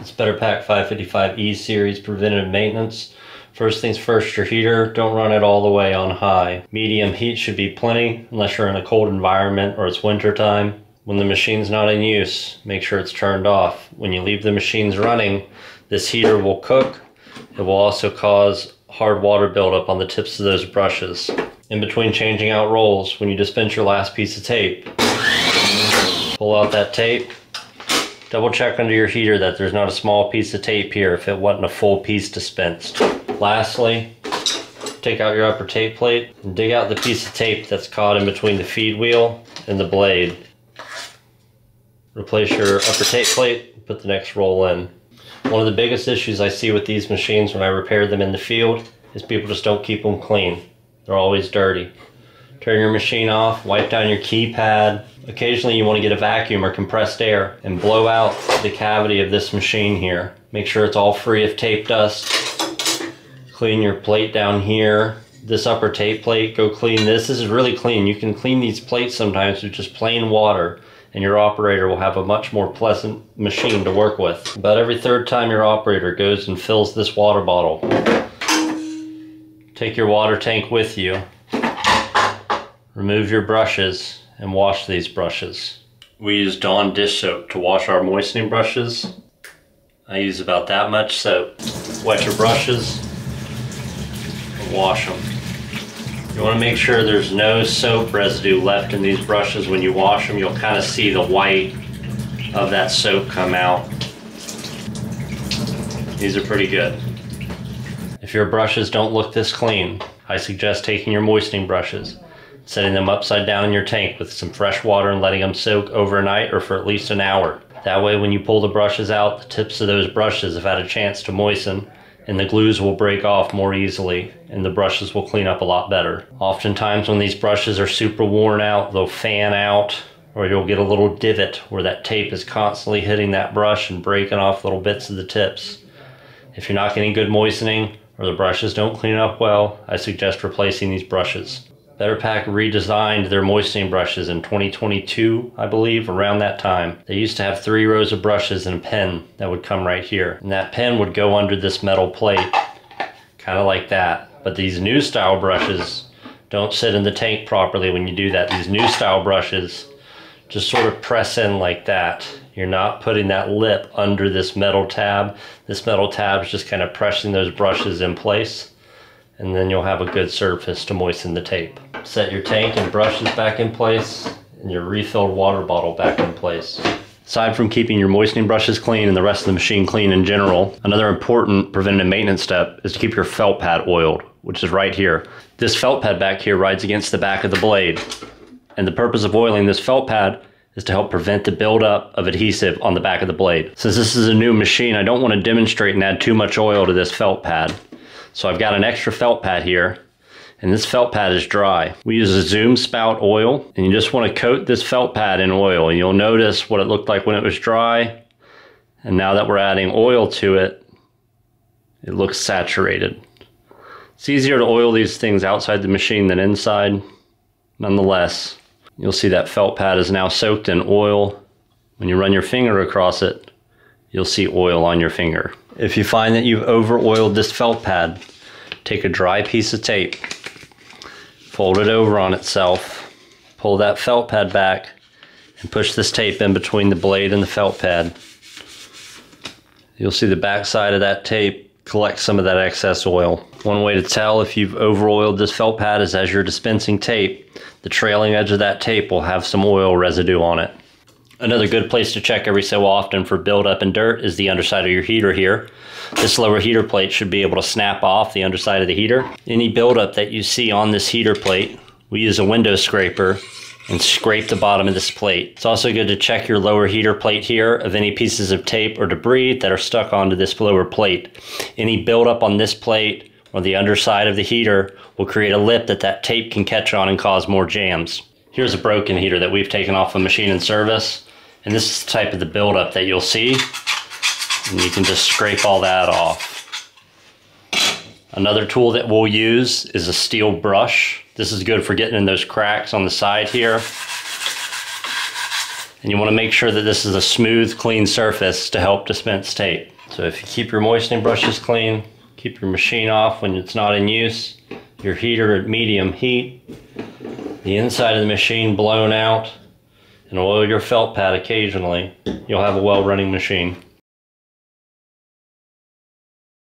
It's Better Pack 555E series preventative maintenance. First things first, your heater, don't run it all the way on high. Medium heat should be plenty unless you're in a cold environment or it's winter time. When the machine's not in use, make sure it's turned off. When you leave the machines running, this heater will cook. It will also cause hard water buildup on the tips of those brushes. In between changing out rolls, when you dispense your last piece of tape, pull out that tape, double check under your heater that there's not a small piece of tape here if it wasn't a full piece dispensed. Lastly, take out your upper tape plate and dig out the piece of tape that's caught in between the feed wheel and the blade. Replace your upper tape plate, put the next roll in. One of the biggest issues I see with these machines when I repair them in the field is people just don't keep them clean. They're always dirty. Turn your machine off, wipe down your keypad. Occasionally you want to get a vacuum or compressed air and blow out the cavity of this machine here. Make sure it's all free of tape dust clean your plate down here. This upper tape plate, go clean this. This is really clean. You can clean these plates sometimes with just plain water and your operator will have a much more pleasant machine to work with. About every third time your operator goes and fills this water bottle, take your water tank with you, remove your brushes, and wash these brushes. We use Dawn dish soap to wash our moistening brushes. I use about that much soap. Wet your brushes, and wash them. You want to make sure there's no soap residue left in these brushes when you wash them. You'll kind of see the white of that soap come out. These are pretty good. If your brushes don't look this clean, I suggest taking your moistening brushes, setting them upside down in your tank with some fresh water and letting them soak overnight or for at least an hour. That way when you pull the brushes out, the tips of those brushes have had a chance to moisten and the glues will break off more easily and the brushes will clean up a lot better. Oftentimes when these brushes are super worn out, they'll fan out or you'll get a little divot where that tape is constantly hitting that brush and breaking off little bits of the tips. If you're not getting good moistening or the brushes don't clean up well, I suggest replacing these brushes. Better Pack redesigned their moistening brushes in 2022, I believe, around that time. They used to have three rows of brushes and a pen that would come right here. And that pen would go under this metal plate, kind of like that. But these new style brushes don't sit in the tank properly when you do that. These new style brushes just sort of press in like that. You're not putting that lip under this metal tab. This metal tab is just kind of pressing those brushes in place and then you'll have a good surface to moisten the tape. Set your tank and brushes back in place and your refilled water bottle back in place. Aside from keeping your moistening brushes clean and the rest of the machine clean in general, another important preventative maintenance step is to keep your felt pad oiled, which is right here. This felt pad back here rides against the back of the blade. And the purpose of oiling this felt pad is to help prevent the buildup of adhesive on the back of the blade. Since this is a new machine, I don't want to demonstrate and add too much oil to this felt pad. So I've got an extra felt pad here and this felt pad is dry. We use a zoom spout oil and you just want to coat this felt pad in oil and you'll notice what it looked like when it was dry and now that we're adding oil to it, it looks saturated. It's easier to oil these things outside the machine than inside. Nonetheless, you'll see that felt pad is now soaked in oil. When you run your finger across it, you'll see oil on your finger. If you find that you've over oiled this felt pad, take a dry piece of tape, fold it over on itself, pull that felt pad back, and push this tape in between the blade and the felt pad. You'll see the back side of that tape collect some of that excess oil. One way to tell if you've over oiled this felt pad is as you're dispensing tape, the trailing edge of that tape will have some oil residue on it. Another good place to check every so often for buildup and dirt is the underside of your heater here. This lower heater plate should be able to snap off the underside of the heater. Any buildup that you see on this heater plate, we use a window scraper and scrape the bottom of this plate. It's also good to check your lower heater plate here of any pieces of tape or debris that are stuck onto this lower plate. Any buildup on this plate or the underside of the heater will create a lip that that tape can catch on and cause more jams. Here's a broken heater that we've taken off a machine in service. And this is the type of the buildup that you'll see. And you can just scrape all that off. Another tool that we'll use is a steel brush. This is good for getting in those cracks on the side here. And you wanna make sure that this is a smooth, clean surface to help dispense tape. So if you keep your moistening brushes clean, keep your machine off when it's not in use, your heater at medium heat, the inside of the machine blown out, and oil your felt pad occasionally, you'll have a well running machine.